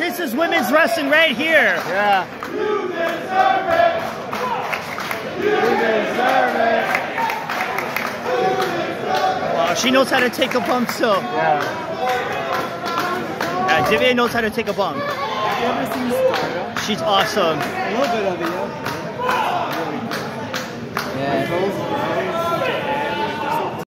This is women's wrestling right here. Yeah. You deserve it. You deserve it. Wow, she knows how to take a bump so. Yeah. Yeah, Divya knows how to take a bump. Have you ever seen Stardom? She's awesome. A little bit of it, yeah. Yeah.